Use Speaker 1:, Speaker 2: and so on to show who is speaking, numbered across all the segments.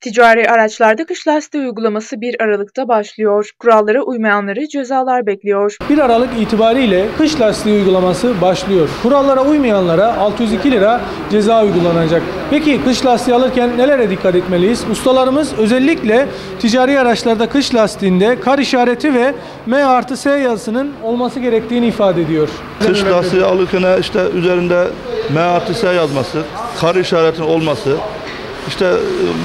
Speaker 1: Ticari araçlarda kış lastiği uygulaması 1 Aralık'ta başlıyor. Kurallara uymayanları cezalar bekliyor.
Speaker 2: 1 Aralık itibariyle kış lastiği uygulaması başlıyor. Kurallara uymayanlara 602 lira ceza uygulanacak. Peki kış lastiği alırken nelere dikkat etmeliyiz? Ustalarımız özellikle ticari araçlarda kış lastiğinde kar işareti ve M artı S yazısının olması gerektiğini ifade ediyor.
Speaker 3: Kış lastiği alırken işte üzerinde M artı S yazması, kar işaretinin olması, işte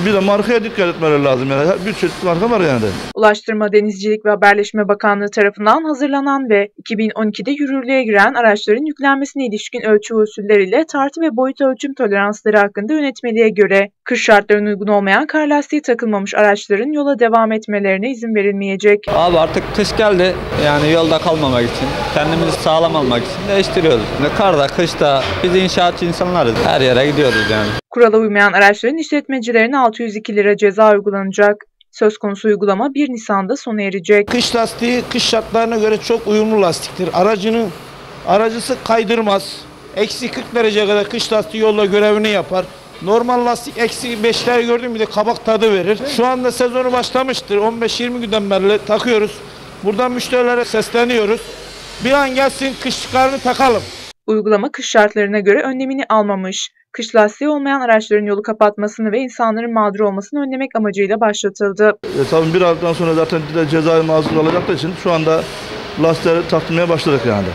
Speaker 3: bir de markaya dikkat etmeleri lazım yani. Bir çeşit marka var yani.
Speaker 1: Ulaştırma, Denizcilik ve Haberleşme Bakanlığı tarafından hazırlanan ve 2012'de yürürlüğe giren araçların yüklenmesine ilişkin ölçü usulleriyle tartı ve boyut ölçüm toleransları hakkında yönetmeliğe göre kış şartlarına uygun olmayan kar lastiği takılmamış araçların yola devam etmelerine izin verilmeyecek.
Speaker 4: Abi artık kış geldi. Yani yolda kalmamak için, kendimizi sağlam almak için değiştiriyoruz. Karda, kışta biz inşaatçı insanlarız. Her yere gidiyoruz yani.
Speaker 1: Kurala uymayan araçların işletmecilerine 602 lira ceza uygulanacak. Söz konusu uygulama 1 Nisan'da sona erecek.
Speaker 5: Kış lastiği kış şartlarına göre çok uyumlu lastiktir. Aracını aracısı kaydırmaz. Eksi 40 dereceye kadar kış lastiği yolda görevini yapar. Normal lastik eksi 5'ler gördüm bir de kabak tadı verir. Şu anda sezonu başlamıştır. 15-20 günden beri takıyoruz. Buradan müşterilere sesleniyoruz. Bir an gelsin kışlıklarını takalım.
Speaker 1: Uygulama kış şartlarına göre önlemini almamış. Kış lastiği olmayan araçların yolu kapatmasını ve insanların mağdur olmasını önlemek amacıyla başlatıldı.
Speaker 3: E, tabii bir Aralık'tan sonra zaten cezai mazur alacakları için şu anda lastikleri taktırmaya başladık yani.